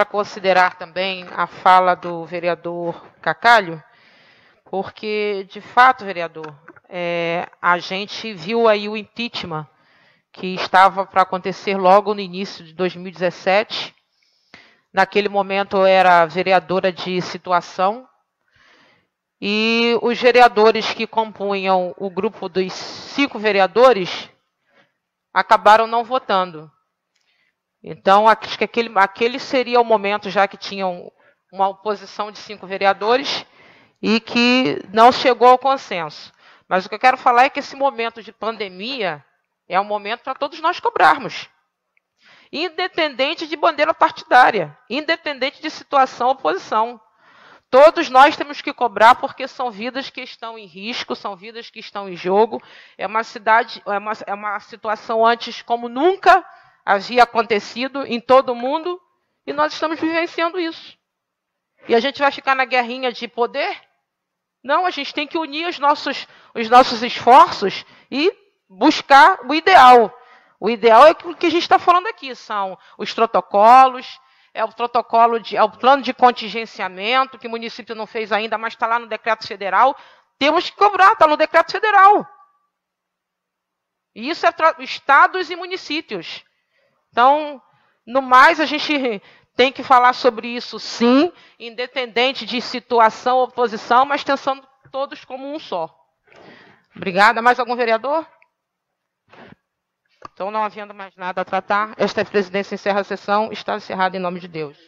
para considerar também a fala do vereador Cacalho, porque, de fato, vereador, é, a gente viu aí o impeachment que estava para acontecer logo no início de 2017. Naquele momento eu era vereadora de situação e os vereadores que compunham o grupo dos cinco vereadores acabaram não votando. Então, acho que aquele, aquele seria o momento, já que tinham uma oposição de cinco vereadores e que não chegou ao consenso. Mas o que eu quero falar é que esse momento de pandemia é um momento para todos nós cobrarmos. Independente de bandeira partidária, independente de situação ou posição. Todos nós temos que cobrar porque são vidas que estão em risco, são vidas que estão em jogo. É uma cidade, é uma, é uma situação antes como nunca havia acontecido em todo o mundo e nós estamos vivenciando isso. E a gente vai ficar na guerrinha de poder? Não, a gente tem que unir os nossos, os nossos esforços e buscar o ideal. O ideal é o que a gente está falando aqui, são os protocolos, é o protocolo de, é o plano de contingenciamento que o município não fez ainda, mas está lá no decreto federal. Temos que cobrar, está no decreto federal. E isso é estados e municípios. Então, no mais, a gente tem que falar sobre isso sim, independente de situação ou posição, mas pensando todos como um só. Obrigada. Mais algum vereador? Então, não havendo mais nada a tratar, esta presidência encerra a sessão. Está encerrada em nome de Deus.